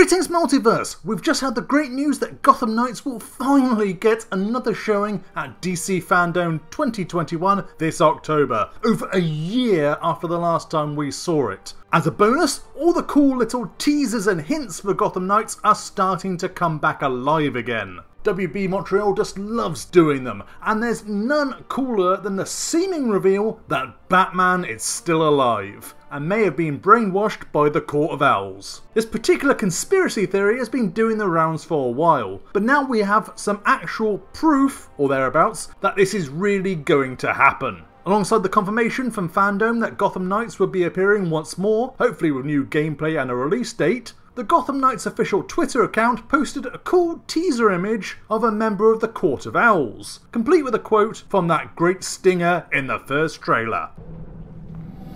Greetings Multiverse! We've just had the great news that Gotham Knights will finally get another showing at DC Fandome 2021 this October, over a year after the last time we saw it. As a bonus, all the cool little teasers and hints for Gotham Knights are starting to come back alive again. WB Montreal just loves doing them, and there's none cooler than the seeming reveal that Batman is still alive and may have been brainwashed by the Court of Owls. This particular conspiracy theory has been doing the rounds for a while, but now we have some actual proof, or thereabouts, that this is really going to happen. Alongside the confirmation from Fandome that Gotham Knights would be appearing once more, hopefully with new gameplay and a release date, the Gotham Knights official Twitter account posted a cool teaser image of a member of the Court of Owls, complete with a quote from that great stinger in the first trailer.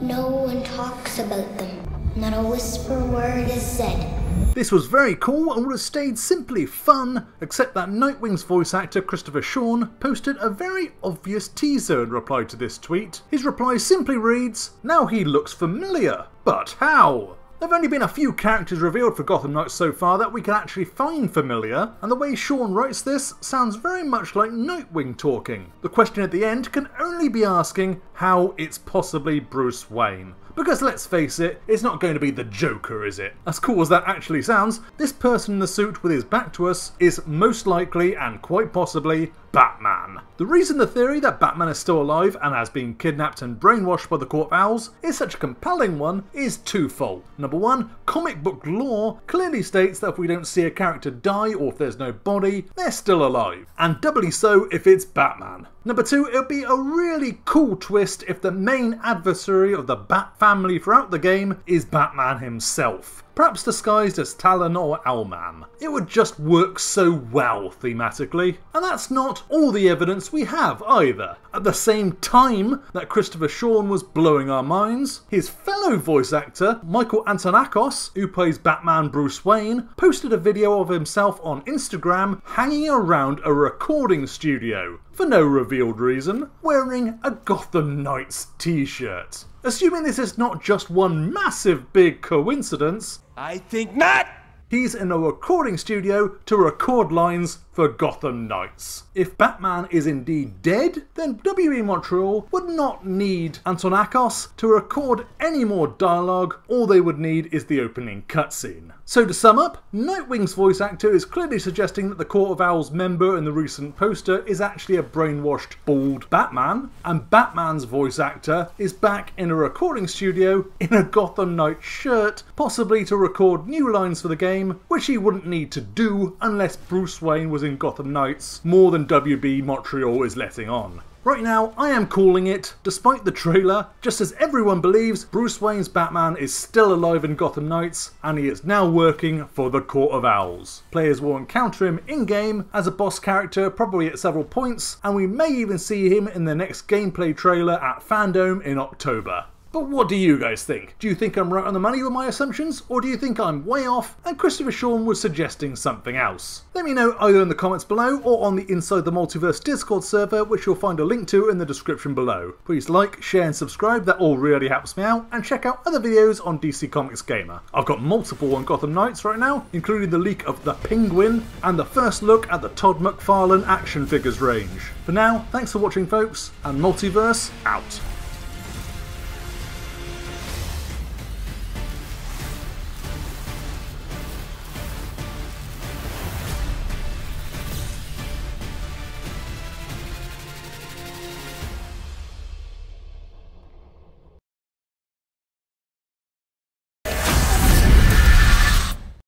No one talks about them. Not a whisper word is said. This was very cool and would have stayed simply fun, except that Nightwing's voice actor Christopher Sean posted a very obvious teaser in reply to this tweet. His reply simply reads, Now he looks familiar, but how? There have only been a few characters revealed for Gotham Knights so far that we can actually find familiar, and the way Sean writes this sounds very much like Nightwing talking. The question at the end can only be asking how it's possibly Bruce Wayne. Because let's face it, it's not going to be the Joker, is it? As cool as that actually sounds, this person in the suit with his back to us is most likely and quite possibly Batman. The reason the theory that Batman is still alive and has been kidnapped and brainwashed by the Court of Owls is such a compelling one is twofold. Number one, comic book lore clearly states that if we don't see a character die or if there's no body, they're still alive. And doubly so if it's Batman. Number two, it would be a really cool twist if the main adversary of the Bat family throughout the game is Batman himself perhaps disguised as Talon or Owlman. It would just work so well thematically. And that's not all the evidence we have either. At the same time that Christopher Sean was blowing our minds, his fellow voice actor, Michael Antonakos, who plays Batman Bruce Wayne, posted a video of himself on Instagram hanging around a recording studio for no revealed reason, wearing a Gotham Knights t-shirt. Assuming this is not just one massive big coincidence, I think not! He's in a recording studio to record lines for Gotham Knights. If Batman is indeed dead, then WB Montreal would not need Antonakos to record any more dialogue, all they would need is the opening cutscene. So to sum up, Nightwing's voice actor is clearly suggesting that the Court of Owls member in the recent poster is actually a brainwashed, bald Batman, and Batman's voice actor is back in a recording studio in a Gotham Knight shirt, possibly to record new lines for the game, which he wouldn't need to do unless Bruce Wayne was in Gotham Knights more than WB Montreal is letting on. Right now, I am calling it, despite the trailer, just as everyone believes Bruce Wayne's Batman is still alive in Gotham Knights and he is now working for the Court of Owls. Players will encounter him in-game as a boss character probably at several points and we may even see him in the next gameplay trailer at Fandome in October. But what do you guys think? Do you think I'm right on the money with my assumptions, or do you think I'm way off and Christopher Sean was suggesting something else? Let me know either in the comments below or on the Inside the Multiverse Discord server, which you'll find a link to in the description below. Please like, share and subscribe, that all really helps me out, and check out other videos on DC Comics Gamer. I've got multiple on Gotham Knights right now, including the leak of the Penguin and the first look at the Todd McFarlane action figures range. For now, thanks for watching folks, and Multiverse out.